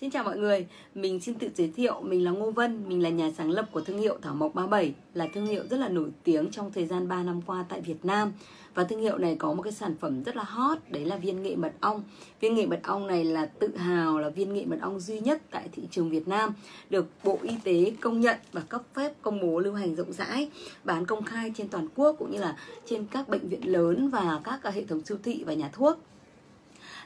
Xin chào mọi người, mình xin tự giới thiệu, mình là Ngô Vân, mình là nhà sáng lập của thương hiệu Thảo Mộc 37, là thương hiệu rất là nổi tiếng trong thời gian 3 năm qua tại Việt Nam. Và thương hiệu này có một cái sản phẩm rất là hot, đấy là viên nghệ mật ong. Viên nghệ mật ong này là tự hào là viên nghệ mật ong duy nhất tại thị trường Việt Nam, được Bộ Y tế công nhận và cấp phép công bố lưu hành rộng rãi, bán công khai trên toàn quốc cũng như là trên các bệnh viện lớn và các hệ thống siêu thị và nhà thuốc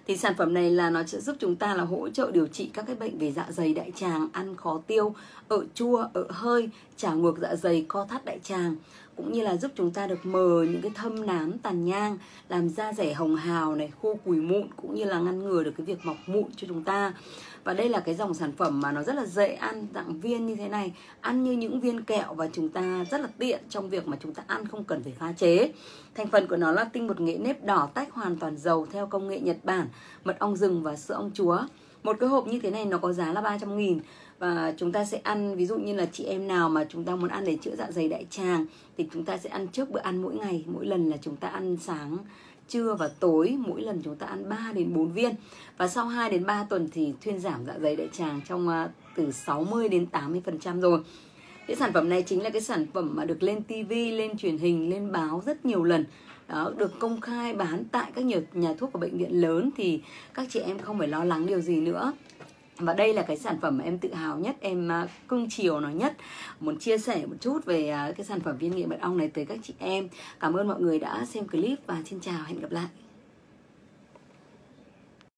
thì sản phẩm này là nó sẽ giúp chúng ta là hỗ trợ điều trị các cái bệnh về dạ dày đại tràng, ăn khó tiêu ở chua ở hơi trả ngược dạ dày, co thắt đại tràng. Cũng như là giúp chúng ta được mờ những cái thâm nám, tàn nhang, làm da rẻ hồng hào này, khô cùi mụn, cũng như là ngăn ngừa được cái việc mọc mụn cho chúng ta. Và đây là cái dòng sản phẩm mà nó rất là dễ ăn, dạng viên như thế này. Ăn như những viên kẹo và chúng ta rất là tiện trong việc mà chúng ta ăn không cần phải pha chế. Thành phần của nó là tinh bột nghệ nếp đỏ tách hoàn toàn dầu theo công nghệ Nhật Bản mật ong rừng và sữa ong chúa. Một cái hộp như thế này nó có giá là 300 nghìn. Và chúng ta sẽ ăn, ví dụ như là chị em nào mà chúng ta muốn ăn để chữa dạ dày đại tràng, thì chúng ta sẽ ăn trước bữa ăn mỗi ngày. Mỗi lần là chúng ta ăn sáng, trưa và tối, mỗi lần chúng ta ăn 3 đến 4 viên. Và sau 2 đến 3 tuần thì thuyên giảm dạ dày đại tràng trong à, từ 60 đến 80 phần trăm rồi. Cái sản phẩm này chính là cái sản phẩm mà được lên tivi lên truyền hình, lên báo rất nhiều lần đó, được công khai bán tại các nhiều nhà thuốc và bệnh viện lớn thì các chị em không phải lo lắng điều gì nữa. Và đây là cái sản phẩm mà em tự hào nhất, em à, cưng chiều nó nhất. Muốn chia sẻ một chút về à, cái sản phẩm viên nghệ mật ong này tới các chị em. Cảm ơn mọi người đã xem clip và xin chào, hẹn gặp lại.